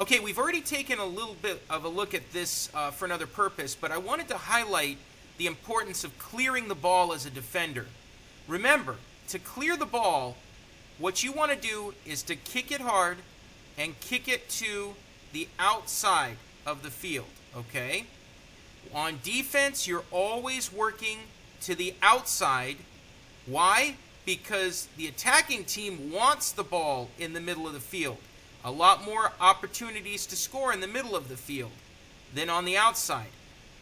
Okay, we've already taken a little bit of a look at this uh, for another purpose, but I wanted to highlight the importance of clearing the ball as a defender. Remember, to clear the ball, what you want to do is to kick it hard and kick it to the outside of the field, okay? On defense, you're always working to the outside. Why? Because the attacking team wants the ball in the middle of the field. A lot more opportunities to score in the middle of the field than on the outside.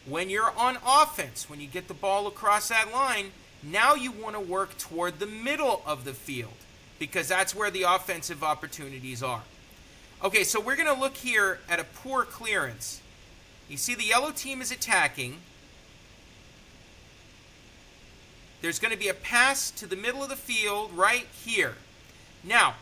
When you're on offense, when you get the ball across that line, now you want to work toward the middle of the field because that's where the offensive opportunities are. Okay, so we're going to look here at a poor clearance. You see the yellow team is attacking. There's going to be a pass to the middle of the field right here. Now,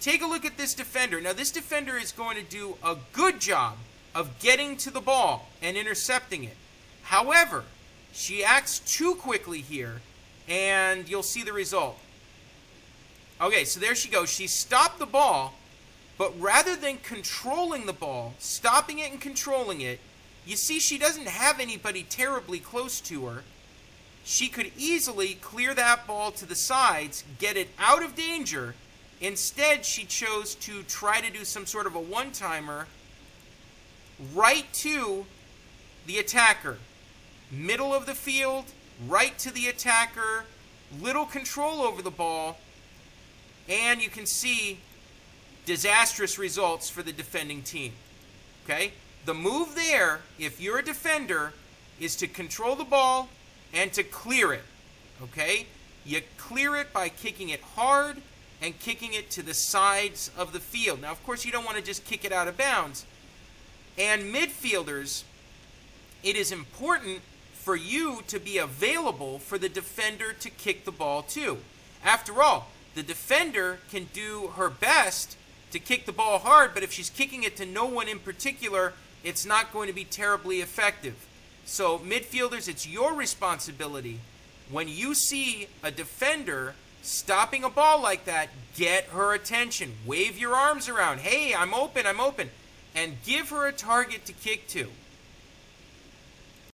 take a look at this defender. Now, this defender is going to do a good job of getting to the ball and intercepting it. However, she acts too quickly here, and you'll see the result. Okay, so there she goes. She stopped the ball, but rather than controlling the ball, stopping it and controlling it, you see she doesn't have anybody terribly close to her. She could easily clear that ball to the sides, get it out of danger. Instead, she chose to try to do some sort of a one-timer right to the attacker. Middle of the field, right to the attacker, little control over the ball, and you can see disastrous results for the defending team. Okay? The move there, if you're a defender, is to control the ball and to clear it. Okay? You clear it by kicking it hard and kicking it to the sides of the field. Now, of course, you don't want to just kick it out of bounds. And midfielders, it is important for you to be available for the defender to kick the ball to. After all, the defender can do her best to kick the ball hard, but if she's kicking it to no one in particular, it's not going to be terribly effective. So, midfielders, it's your responsibility. When you see a defender stopping a ball like that, get her attention. Wave your arms around. Hey, I'm open, I'm open. And give her a target to kick to.